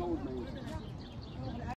gold mines.